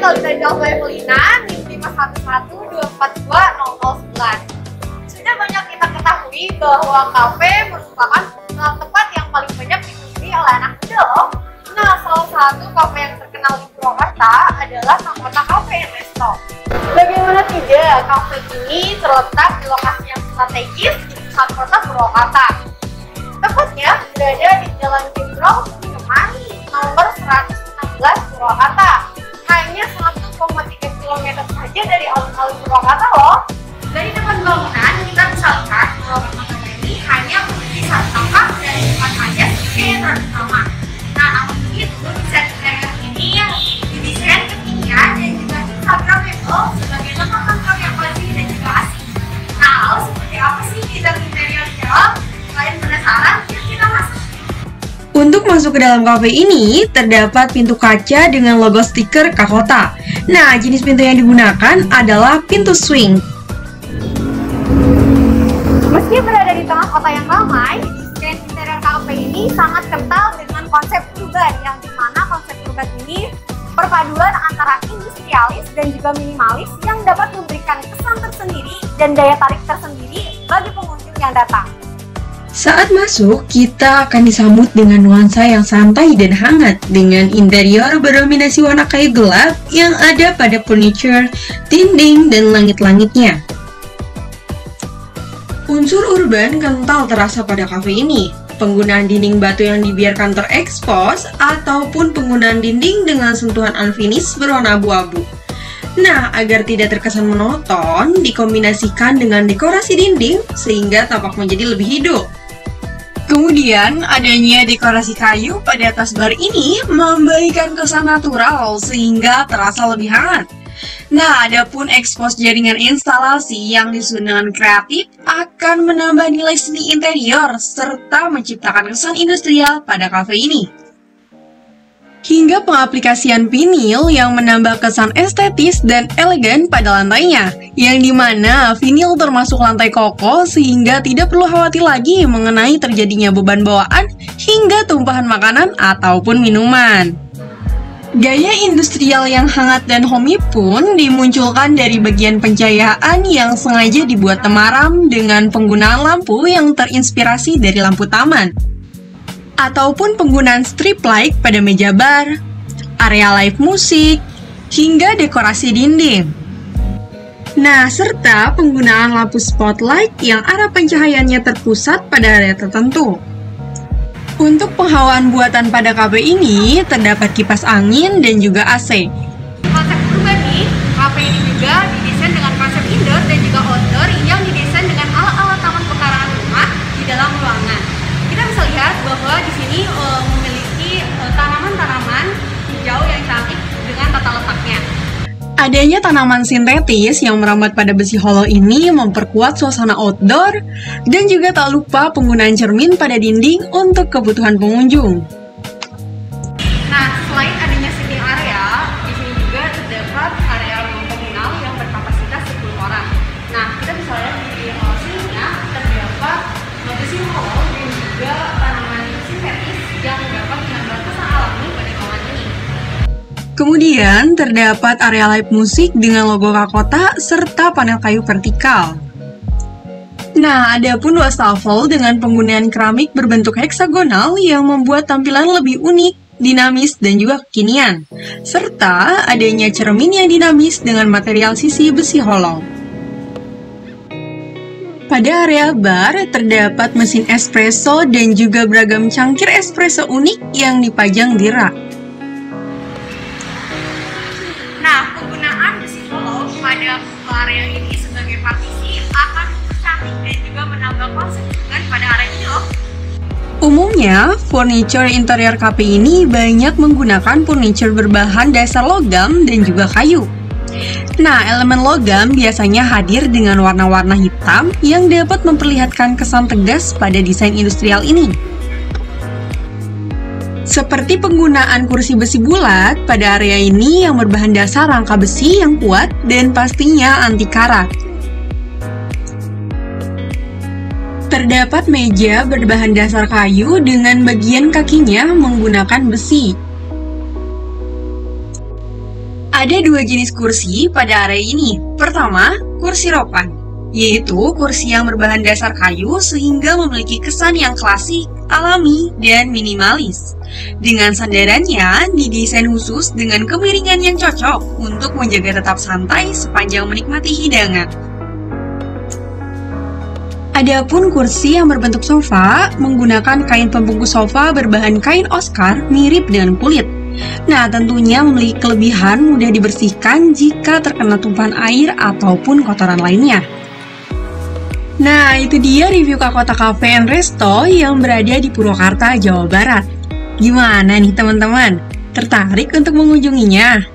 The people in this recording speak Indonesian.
Halo, saya Talita Jalva Evelina, NIM 511242009. Sudah banyak kita ketahui bahwa kafe merupakan uh, tempat yang paling banyak dikunjungi oleh anak muda. Nah, salah satu kafe yang terkenal di Purwakarta adalah Mahkota Cafe and Resto. Bagaimana tidak, kafe ini terletak di lokasi yang strategis di pusat kota Purwakarta. Tepatnya berada di tradisi utama. Nah, namun begitu desain interior ini yang didesain kekinian dan juga instagramable sebagai tempat nongkrong yang cozy dan juga asik. Nah, lalu seperti apa sih desain interior di? Kalian penasaran? Kita masuk. Untuk masuk ke dalam kafe ini, terdapat pintu kaca dengan logo stiker Kakota. Nah, jenis pintu yang digunakan adalah pintu swing. Meski berada di tengah kota yang ramai, ini sangat kental dengan konsep urban yang di mana konsep urban ini perpaduan antara industrialis dan juga minimalis yang dapat memberikan kesan tersendiri dan daya tarik tersendiri bagi pengunjung yang datang. Saat masuk, kita akan disambut dengan nuansa yang santai dan hangat dengan interior berdominasi warna kayu gelap yang ada pada furniture, dinding, dan langit-langitnya. Unsur urban kental terasa pada kafe ini. Penggunaan dinding batu yang dibiarkan terekspos ataupun penggunaan dinding dengan sentuhan unfinished berwarna abu-abu. Nah, agar tidak terkesan monoton, dikombinasikan dengan dekorasi dinding sehingga tampak menjadi lebih hidup. Kemudian, adanya dekorasi kayu pada atas bar ini memberikan kesan natural sehingga terasa lebih hangat. Nah, adapun ekspos jaringan instalasi yang disusun dengan kreatif akan menambah nilai seni interior serta menciptakan kesan industrial pada kafe ini. Hingga pengaplikasian vinil yang menambah kesan estetis dan elegan pada lantainya, yang di mana vinil termasuk lantai kokoh sehingga tidak perlu khawatir lagi mengenai terjadinya beban bawaan hingga tumpahan makanan ataupun minuman. Gaya industrial yang hangat dan homey pun dimunculkan dari bagian pencahayaan yang sengaja dibuat temaram dengan penggunaan lampu yang terinspirasi dari lampu taman. Ataupun penggunaan strip light pada meja bar, area live musik, hingga dekorasi dinding. Nah, serta penggunaan lampu spotlight yang arah pencahayaannya terpusat pada area tertentu. Untuk penghawaan buatan pada kafe ini, terdapat kipas angin dan juga AC. Konsep urban nih, kafe ini juga didesain dengan konsep indoor dan juga outdoor yang didesain dengan alat-alat taman pekarangan rumah di dalam ruangan. Kita bisa lihat bahwa di sini eh, memiliki eh, tanaman-tanaman hijau yang cantik dengan tata letaknya. Adanya tanaman sintetis yang merambat pada besi hollow ini memperkuat suasana outdoor dan juga tak lupa penggunaan cermin pada dinding untuk kebutuhan pengunjung. Kemudian terdapat area live musik dengan logo Kakota serta panel kayu vertikal. Nah, ada pun wastafel dengan penggunaan keramik berbentuk heksagonal yang membuat tampilan lebih unik, dinamis, dan juga kekinian. Serta adanya cermin yang dinamis dengan material sisi besi hollow. Pada area bar terdapat mesin espresso dan juga beragam cangkir espresso unik yang dipajang di rak. Umumnya, furniture interior cafe ini banyak menggunakan furniture berbahan dasar logam dan juga kayu. Nah, elemen logam biasanya hadir dengan warna-warna hitam yang dapat memperlihatkan kesan tegas pada desain industrial ini. Seperti penggunaan kursi besi bulat pada area ini yang berbahan dasar rangka besi yang kuat dan pastinya anti karat. Terdapat meja berbahan dasar kayu dengan bagian kakinya menggunakan besi. Ada dua jenis kursi pada area ini. Pertama, kursi ropan, yaitu kursi yang berbahan dasar kayu sehingga memiliki kesan yang klasik, alami, dan minimalis. Dengan sandarannya didesain khusus dengan kemiringan yang cocok untuk menjaga tetap santai sepanjang menikmati hidangan. Adapun kursi yang berbentuk sofa menggunakan kain pembungkus sofa berbahan kain Oscar mirip dengan kulit. Nah, tentunya memiliki kelebihan mudah dibersihkan jika terkena tumpahan air ataupun kotoran lainnya. Nah, itu dia review Kakota Cafe and Resto yang berada di Purwakarta, Jawa Barat. Gimana nih teman-teman? Tertarik untuk mengunjunginya?